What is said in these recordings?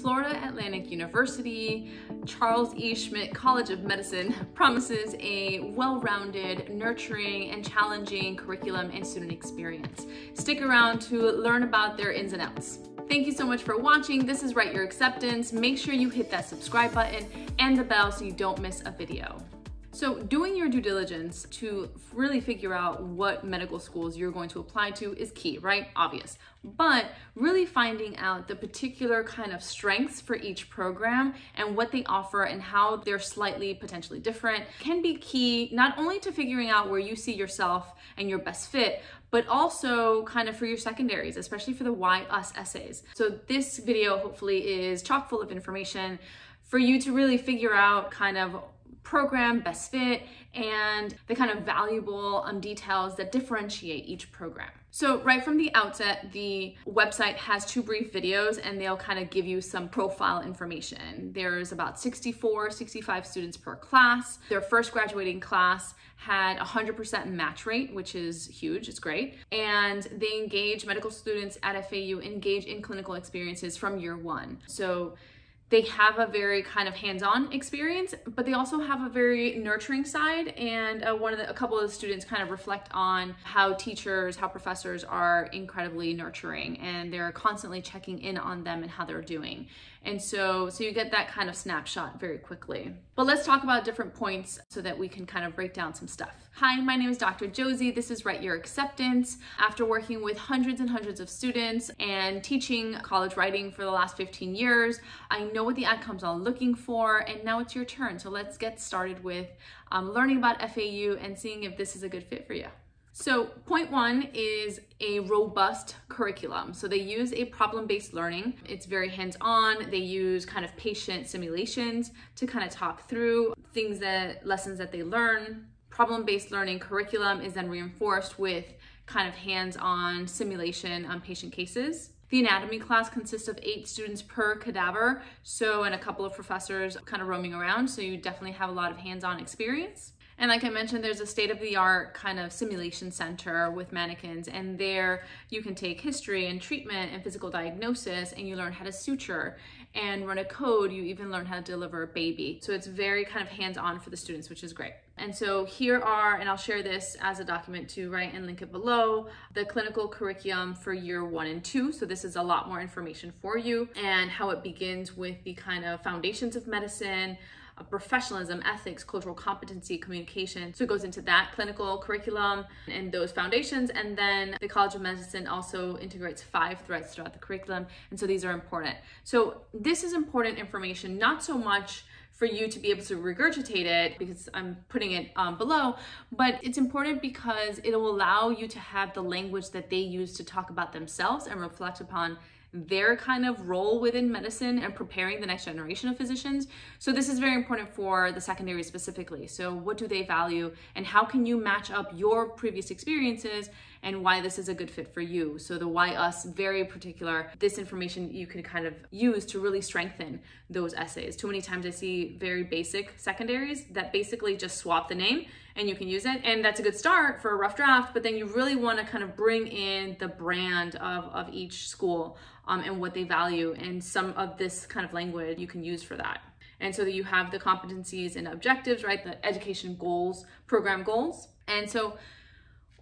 Florida Atlantic University, Charles E. Schmidt College of Medicine promises a well-rounded, nurturing, and challenging curriculum and student experience. Stick around to learn about their ins and outs. Thank you so much for watching. This is Write Your Acceptance. Make sure you hit that subscribe button and the bell so you don't miss a video. So doing your due diligence to really figure out what medical schools you're going to apply to is key, right? Obvious. But really finding out the particular kind of strengths for each program and what they offer and how they're slightly potentially different can be key not only to figuring out where you see yourself and your best fit, but also kind of for your secondaries, especially for the why us essays. So this video hopefully is chock full of information for you to really figure out kind of program, best fit, and the kind of valuable um, details that differentiate each program. So right from the outset, the website has two brief videos and they'll kind of give you some profile information. There's about 64, 65 students per class. Their first graduating class had 100% match rate, which is huge, it's great. And they engage medical students at FAU, engage in clinical experiences from year one. So they have a very kind of hands-on experience, but they also have a very nurturing side. And uh, one of the, a couple of the students kind of reflect on how teachers, how professors are incredibly nurturing, and they're constantly checking in on them and how they're doing. And so, so you get that kind of snapshot very quickly. But let's talk about different points so that we can kind of break down some stuff. Hi, my name is Dr. Josie. This is Write Your Acceptance. After working with hundreds and hundreds of students and teaching college writing for the last 15 years, I know what the outcomes are looking for, and now it's your turn. So let's get started with um, learning about FAU and seeing if this is a good fit for you. So point one is a robust curriculum. So they use a problem-based learning. It's very hands-on. They use kind of patient simulations to kind of talk through things that, lessons that they learn. Problem-based learning curriculum is then reinforced with kind of hands-on simulation on patient cases. The anatomy class consists of eight students per cadaver, so and a couple of professors kind of roaming around, so you definitely have a lot of hands-on experience. And like I mentioned, there's a state of the art kind of simulation center with mannequins, and there you can take history and treatment and physical diagnosis, and you learn how to suture and run a code. You even learn how to deliver a baby. So it's very kind of hands on for the students, which is great. And so here are, and I'll share this as a document too, right, and link it below, the clinical curriculum for year one and two. So this is a lot more information for you and how it begins with the kind of foundations of medicine, professionalism, ethics, cultural competency, communication. So it goes into that clinical curriculum and those foundations. And then the College of Medicine also integrates five threads throughout the curriculum. And so these are important. So this is important information, not so much for you to be able to regurgitate it because I'm putting it um, below, but it's important because it'll allow you to have the language that they use to talk about themselves and reflect upon their kind of role within medicine and preparing the next generation of physicians. So this is very important for the secondary specifically. So what do they value and how can you match up your previous experiences and why this is a good fit for you. So the why us, very particular, this information you can kind of use to really strengthen those essays. Too many times I see very basic secondaries that basically just swap the name and you can use it. And that's a good start for a rough draft, but then you really wanna kind of bring in the brand of, of each school um, and what they value and some of this kind of language you can use for that. And so that you have the competencies and objectives, right? The education goals, program goals. And so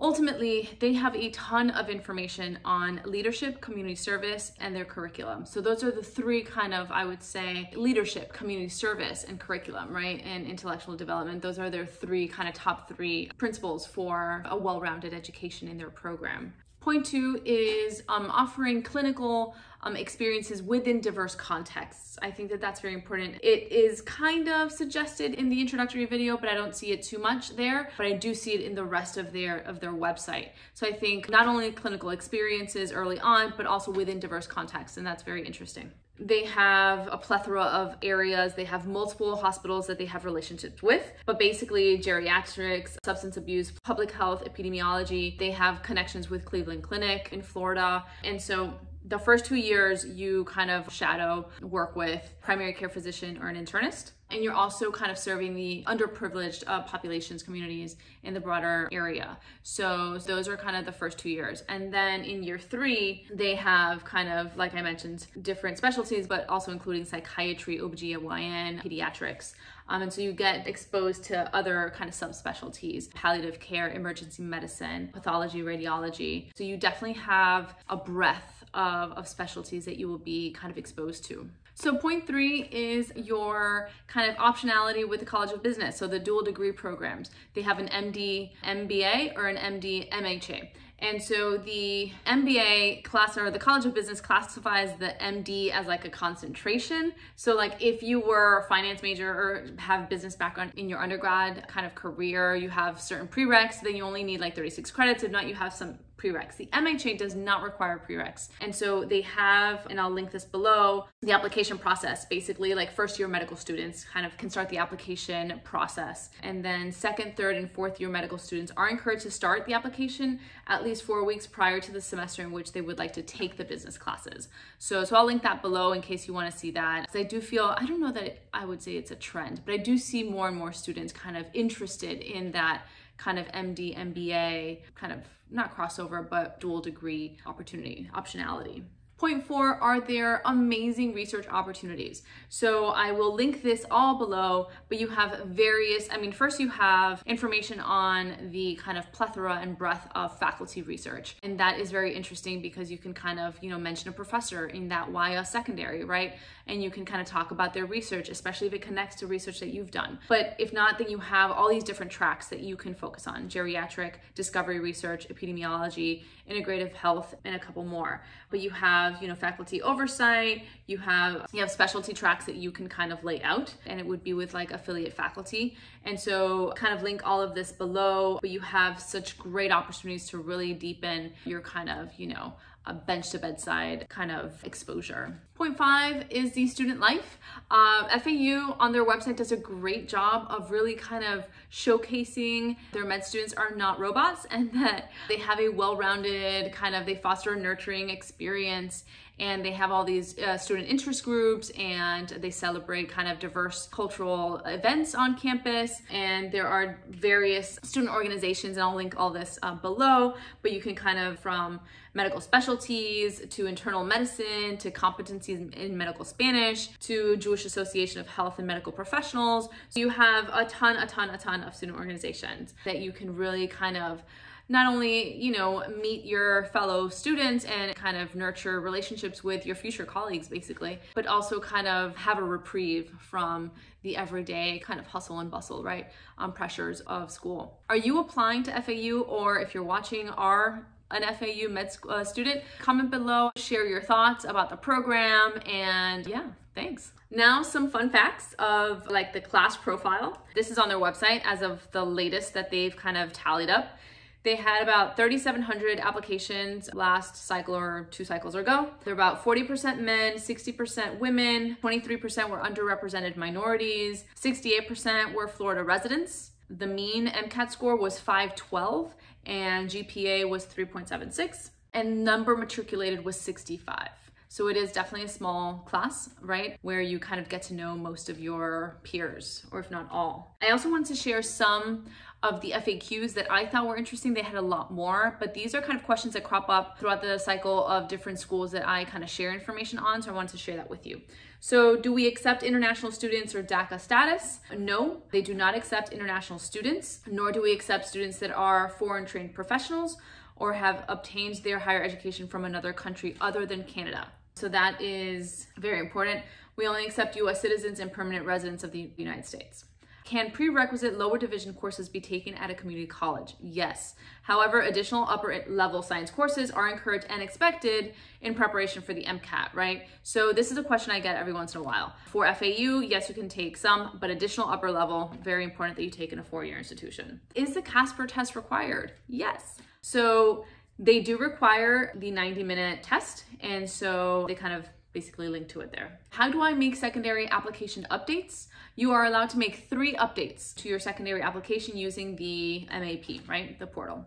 ultimately they have a ton of information on leadership community service and their curriculum. So those are the three kind of i would say leadership community service and curriculum right? And intellectual development. Those are their three kind of top three principles for a well-rounded education in their program. Point two is um, offering clinical um, experiences within diverse contexts. I think that that's very important. It is kind of suggested in the introductory video, but I don't see it too much there, but I do see it in the rest of their, of their website. So I think not only clinical experiences early on, but also within diverse contexts, and that's very interesting. They have a plethora of areas. They have multiple hospitals that they have relationships with, but basically geriatrics, substance abuse, public health, epidemiology. They have connections with Cleveland Clinic in Florida. And so The first two years, you kind of shadow work with primary care physician or an internist. And you're also kind of serving the underprivileged uh, populations, communities in the broader area. So those are kind of the first two years. And then in year three, they have kind of, like I mentioned, different specialties, but also including psychiatry, OBGYN, pediatrics. Um, and so you get exposed to other kind of subspecialties, palliative care, emergency medicine, pathology, radiology. So you definitely have a breadth of, of specialties that you will be kind of exposed to. So point three is your kind of optionality with the College of Business. So the dual degree programs. They have an MD MBA or an MD MHA. And so the MBA class or the College of Business classifies the MD as like a concentration. So like if you were a finance major or have business background in your undergrad kind of career, you have certain prereqs, then you only need like 36 credits. If not, you have some prereqs. The MHA does not require prereqs. And so they have, and I'll link this below, the application process. Basically, like first year medical students kind of can start the application process. And then second, third, and fourth year medical students are encouraged to start the application at least four weeks prior to the semester in which they would like to take the business classes. So, so I'll link that below in case you want to see that. I do feel, I don't know that it, I would say it's a trend, but I do see more and more students kind of interested in that kind of MD, MBA, kind of not crossover, but dual degree opportunity, optionality. Point four, are there amazing research opportunities? So I will link this all below, but you have various, I mean, first you have information on the kind of plethora and breadth of faculty research. And that is very interesting because you can kind of, you know, mention a professor in that why a secondary, right? And you can kind of talk about their research, especially if it connects to research that you've done. But if not, then you have all these different tracks that you can focus on, geriatric, discovery research, epidemiology, integrative health, and a couple more. But you have, you know, faculty oversight, you have you have specialty tracks that you can kind of lay out and it would be with like affiliate faculty. And so kind of link all of this below, but you have such great opportunities to really deepen your kind of, you know, a bench to bedside kind of exposure. Point five is the student life. Uh, FAU on their website does a great job of really kind of showcasing their med students are not robots and that they have a well-rounded kind of, they foster a nurturing experience and they have all these uh, student interest groups and they celebrate kind of diverse cultural events on campus. And there are various student organizations and I'll link all this uh, below but you can kind of from medical specialties to internal medicine to competencies in medical Spanish to Jewish Association of Health and Medical Professionals. So you have a ton a ton a ton of student organizations that you can really kind of not only, you know, meet your fellow students and kind of nurture relationships with your future colleagues, basically, but also kind of have a reprieve from the everyday kind of hustle and bustle, right? Um, pressures of school. Are you applying to FAU or if you're watching are an FAU med uh, student, comment below, share your thoughts about the program, and yeah, thanks. Now some fun facts of like the class profile. This is on their website as of the latest that they've kind of tallied up. They had about 3,700 applications last cycle or two cycles ago. They're about 40% men, 60% women, 23% were underrepresented minorities, 68% were Florida residents. The mean MCAT score was 512 and GPA was 3.76 and number matriculated was 65. So it is definitely a small class, right? Where you kind of get to know most of your peers, or if not all. I also wanted to share some of the FAQs that I thought were interesting. They had a lot more, but these are kind of questions that crop up throughout the cycle of different schools that I kind of share information on. So I wanted to share that with you. So do we accept international students or DACA status? No, they do not accept international students, nor do we accept students that are foreign trained professionals or have obtained their higher education from another country other than Canada. So that is very important. We only accept US citizens and permanent residents of the United States. Can prerequisite lower division courses be taken at a community college? Yes. However, additional upper level science courses are encouraged and expected in preparation for the MCAT, right? So this is a question I get every once in a while. For FAU, yes, you can take some, but additional upper level, very important that you take in a four-year institution. Is the Casper test required? Yes. So they do require the 90 minute test. And so they kind of basically link to it there. How do I make secondary application updates? You are allowed to make three updates to your secondary application using the MAP, right? The portal.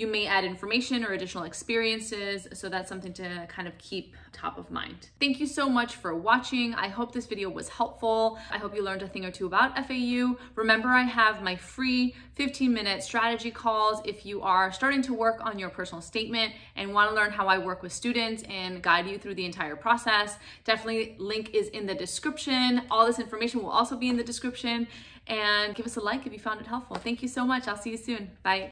You may add information or additional experiences. So that's something to kind of keep top of mind. Thank you so much for watching. I hope this video was helpful. I hope you learned a thing or two about FAU. Remember, I have my free 15 minute strategy calls if you are starting to work on your personal statement and want to learn how I work with students and guide you through the entire process. Definitely link is in the description. All this information will also be in the description and give us a like if you found it helpful. Thank you so much. I'll see you soon. Bye.